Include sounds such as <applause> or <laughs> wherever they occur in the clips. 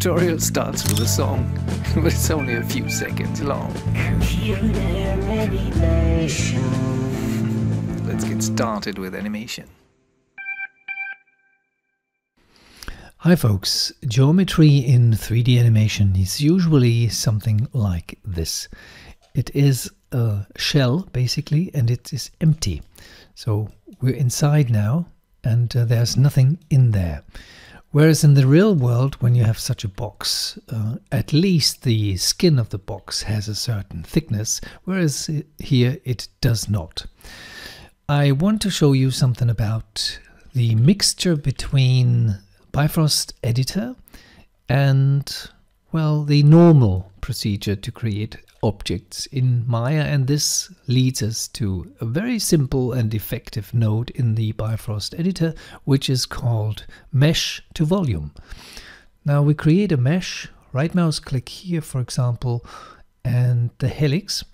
tutorial starts with a song, <laughs> but it's only a few seconds long. Let's get started with animation. Hi folks, geometry in 3D animation is usually something like this. It is a shell basically and it is empty. So we're inside now and uh, there's nothing in there. Whereas in the real world, when you have such a box, uh, at least the skin of the box has a certain thickness, whereas here it does not. I want to show you something about the mixture between Bifrost Editor and, well, the normal procedure to create objects in Maya and this leads us to a very simple and effective node in the Bifrost editor which is called mesh to volume. Now we create a mesh, right mouse click here for example and the helix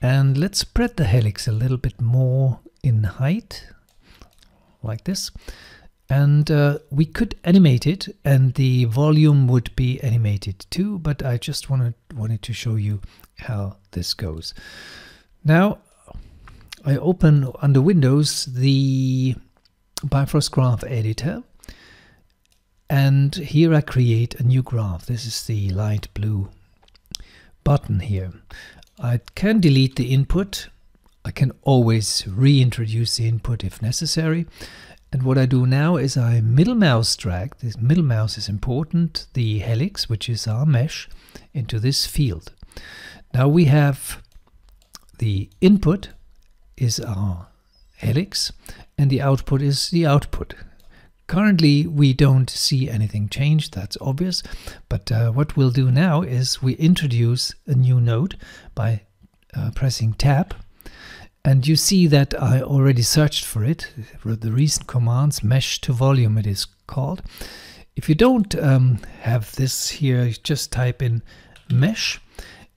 and let's spread the helix a little bit more in height like this and uh, we could animate it and the volume would be animated too but I just wanted wanted to show you how this goes. Now I open under Windows the Bifrost graph editor and here I create a new graph. This is the light blue button here. I can delete the input. I can always reintroduce the input if necessary and what I do now is I middle mouse drag, this middle mouse is important, the helix, which is our mesh, into this field. Now we have the input is our helix and the output is the output. Currently we don't see anything change, that's obvious, but uh, what we'll do now is we introduce a new node by uh, pressing tab and you see that I already searched for it, the recent commands, mesh to volume it is called. If you don't um, have this here, just type in mesh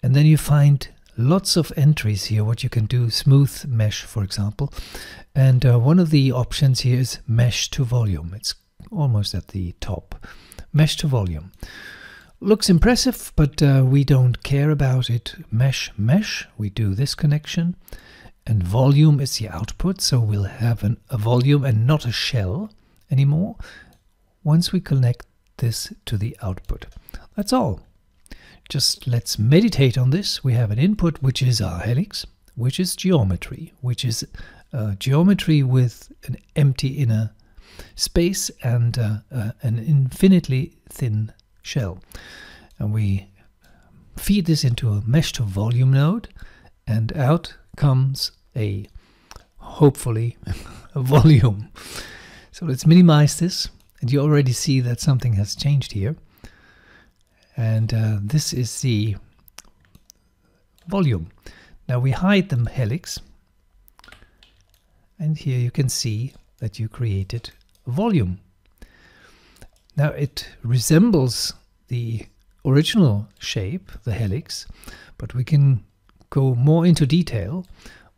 and then you find lots of entries here, what you can do, smooth mesh for example. And uh, one of the options here is mesh to volume. It's almost at the top. Mesh to volume. Looks impressive, but uh, we don't care about it. Mesh, mesh, we do this connection and volume is the output so we'll have an, a volume and not a shell anymore once we connect this to the output. That's all. Just let's meditate on this. We have an input which is our helix which is geometry which is uh, geometry with an empty inner space and uh, uh, an infinitely thin shell. And we feed this into a mesh to volume node and out comes a hopefully <laughs> a volume. So let's minimize this and you already see that something has changed here. And uh, this is the volume. Now we hide the helix and here you can see that you created a volume. Now it resembles the original shape, the helix, but we can go more into detail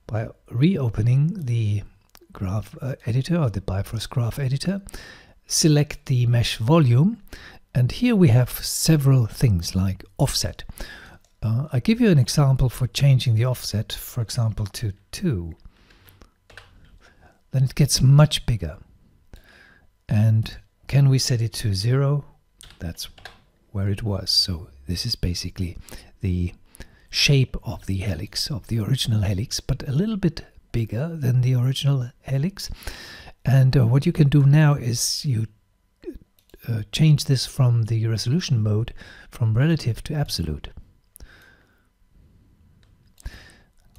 by reopening the graph uh, editor or the Bifrost graph editor, select the mesh volume, and here we have several things like offset. Uh, I give you an example for changing the offset, for example, to 2. Then it gets much bigger. And can we set it to 0? That's where it was. So this is basically the shape of the helix, of the original helix, but a little bit bigger than the original helix. And uh, what you can do now is you uh, change this from the resolution mode from relative to absolute.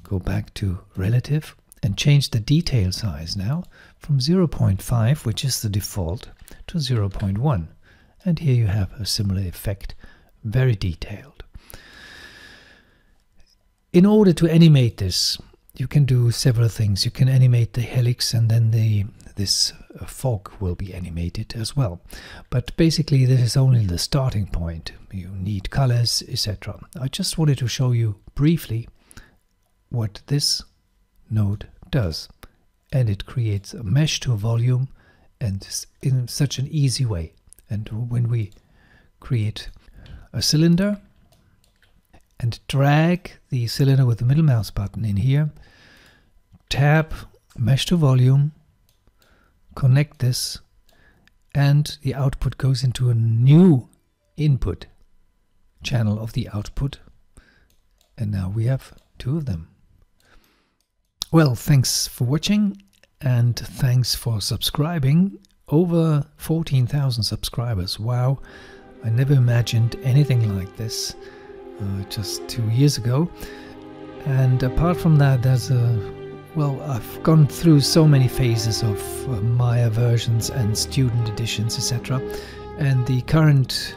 Go back to relative and change the detail size now from 0.5, which is the default, to 0.1. And here you have a similar effect, very detailed. In order to animate this, you can do several things. You can animate the helix and then the this uh, fog will be animated as well. But basically this is only the starting point. You need colors, etc. I just wanted to show you briefly what this node does. And it creates a mesh to a volume and in such an easy way. And when we create a cylinder and drag the cylinder with the middle mouse button in here, tap mesh to volume, connect this, and the output goes into a new input channel of the output. And now we have two of them. Well, thanks for watching and thanks for subscribing. Over 14,000 subscribers. Wow, I never imagined anything like this uh, just two years ago. And apart from that, there's a well, I've gone through so many phases of uh, Maya versions and student editions, etc. And the current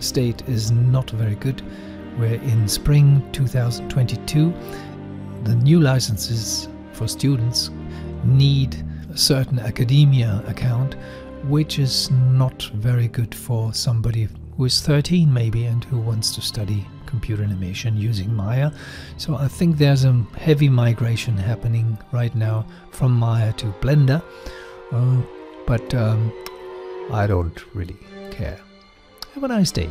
state is not very good. We're in spring 2022. The new licenses for students need a certain academia account, which is not very good for somebody who is 13 maybe and who wants to study computer animation using Maya. So I think there's a heavy migration happening right now from Maya to Blender. Uh, but um, I don't really care. Have a nice day.